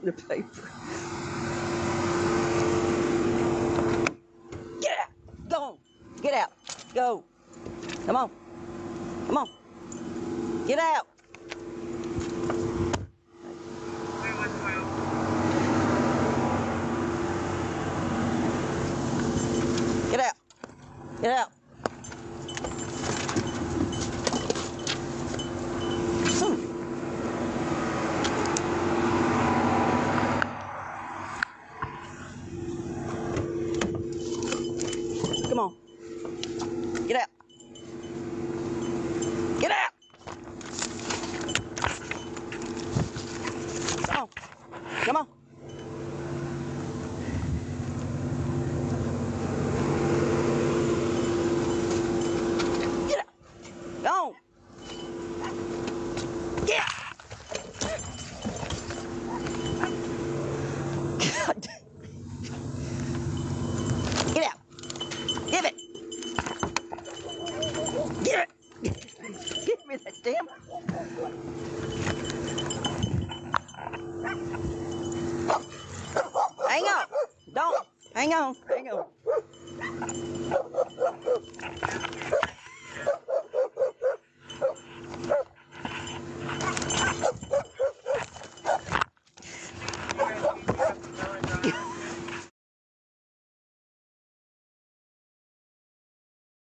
the paper. Get out! Go on! Get out! Go! Come on! Come on! Get out! Get out! Get out! Hmm. Come on. Get out. Get out. Come on. Come on. Get out. Go on. Get out. God. Get out. Give it. Give it. Give me that damn. Hang on. Don't. Hang on. Hang on.